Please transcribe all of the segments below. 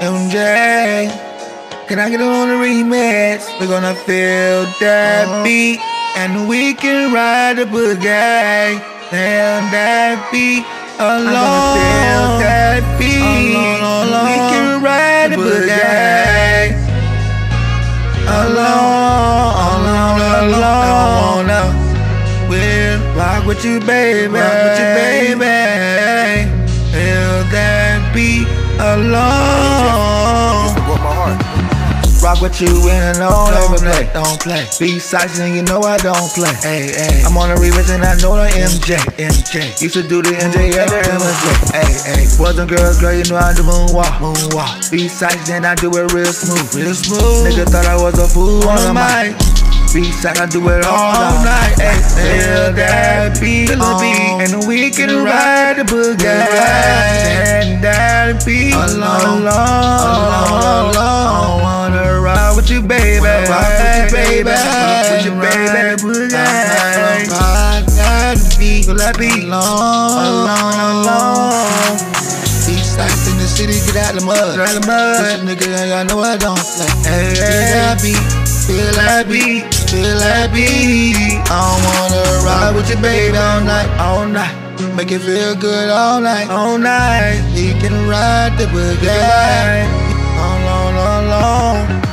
MJ. Can I get on the remix? We're gonna feel that Uh-huh. beat, and we can ride the boogie. Feel that beat alone. Feel that beat. Alone, alone. We can ride the boogie. Alone, alone, alone. alone. We'll rock with you, baby. Rock with you, baby. Feel that beat alone. Rock with you in and on, Don't play. play, don't play. B-sides and you know I don't play. Hey, hey. I'm on the remix and I know the MJ, MJ. Used to do the MJ at the MJ. Hey, hey. Boys and girls, girl, you know I do moonwalk, moonwalk. B-sides and I do it real smooth, real smooth. Nigga thought I was a fool on the mic. B-side, I do it all, night. Hey, feel that beat, feel the beat, and we can ride the boogie. And that beat alone, alone, alone. Baby. With you, baby. Boogie. Ride that beat. Feel that beat alone, alone, alone. East side in the city, get out the mud. Right the Push a nigga, y'all know I don't play. Hey, that beat, feel that beat, feel that beat. I don't wanna ride with you, baby, all night, all night, Make it feel good all night. all night. You can ride the boogie. Long, long, long, long.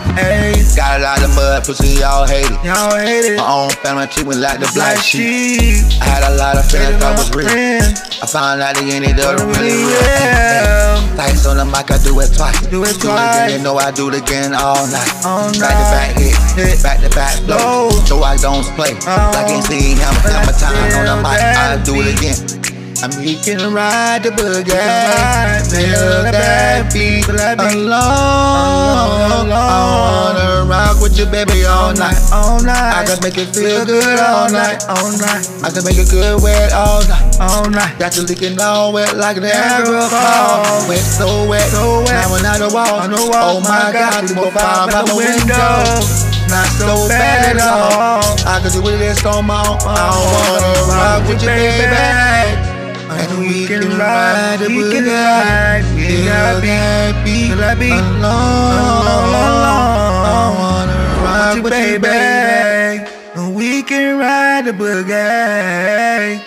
Got a lot of mud, pussy, y'all hate it. y'all hate it. My own family treatment like the black sheep. I had a lot of friends that was real. I found out they ain't it But really real. Thanks on the mic, I do it twice. Do it again, twice. you know I do it again all night. All Back to back hit, Hit. back to back blow. So I don't play. Oh. Like MC Hammer, But I hammer time on the mic, I do it again. I mean, you can ride the boogie. Feel that beat feel beat. alone. Alone. I wanna rock with you, baby, all night. all night. I can make it feel good all night. all night, I can make it good wet all night. all night. Got you leaking all wet like the Niagara Falls. Wet, so wet, So wet. Now when I the wall, On the wall, oh my God, three, four, five out the window. Not so bad at all. I can do this on my own. I don't wanna rock with you, baby. And we can ride, the we can ride. We Feel got beat. that beat Feel that beat. alone. With you, baby. And we can ride the boogie.